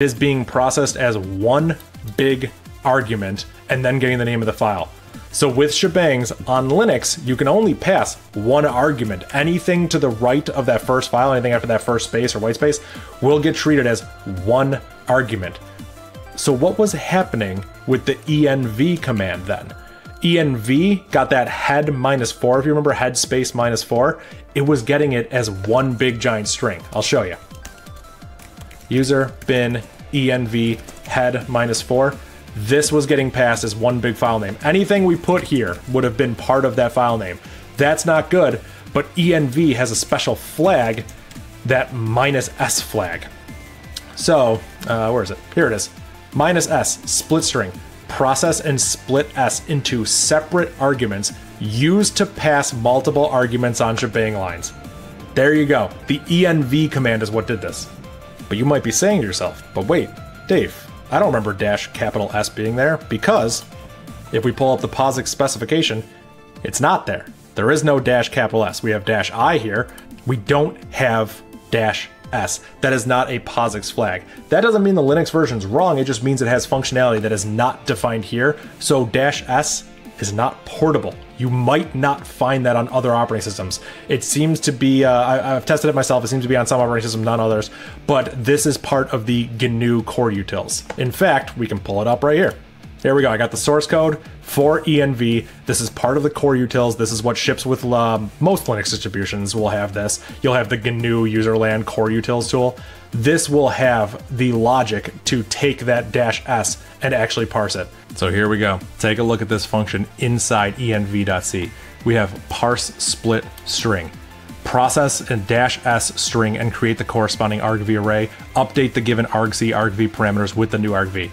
is being processed as one big argument and then getting the name of the file. So with shebangs on Linux, you can only pass one argument. Anything to the right of that first file, anything after that first space or white space, will get treated as one argument. So what was happening with the env command then? env got that head minus four. If you remember head space minus four, it was getting it as one big giant string. I'll show you. User bin env head minus four. This was getting passed as one big file name. Anything we put here would have been part of that file name. That's not good, but env has a special flag, that minus s flag. So, uh, where is it? Here it is. Minus s, split string. Process and split s into separate arguments used to pass multiple arguments on shebang lines. There you go. The env command is what did this. But you might be saying to yourself, but wait, Dave, I don't remember dash capital S being there because if we pull up the POSIX specification, it's not there. There is no dash capital S. We have dash I here. We don't have dash S. That is not a POSIX flag. That doesn't mean the Linux version is wrong, it just means it has functionality that is not defined here. So dash S is not portable. You might not find that on other operating systems. It seems to be, uh, I, have tested it myself, it seems to be on some operating systems, not others, but this is part of the GNU core utils. In fact, we can pull it up right here. There we go. I got the source code for env. This is part of the core utils. This is what ships with um, most Linux distributions will have this. You'll have the GNU userland core utils tool. This will have the logic to take that dash s and actually parse it. So here we go. Take a look at this function inside env.c. We have parse split string process a dash s string and create the corresponding argv array, update the given argc argv parameters with the new argv.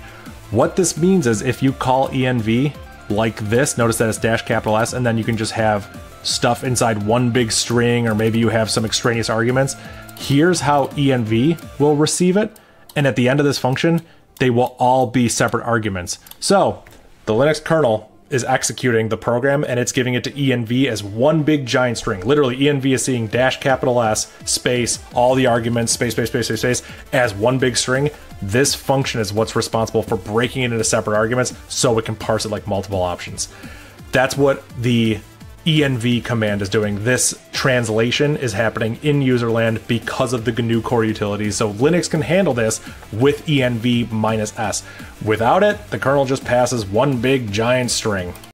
What this means is if you call env like this, notice that it's dash capital S, and then you can just have stuff inside one big string, or maybe you have some extraneous arguments. Here's how env will receive it, and at the end of this function, they will all be separate arguments. So the Linux kernel is executing the program and it's giving it to env as one big giant string. Literally, env is seeing dash capital S space all the arguments space space space space space as one big string. This function is what's responsible for breaking it into separate arguments so it can parse it like multiple options. That's what the env command is doing. This translation is happening in userland because of the GNU core utilities. So Linux can handle this with env minus s. Without it, the kernel just passes one big giant string.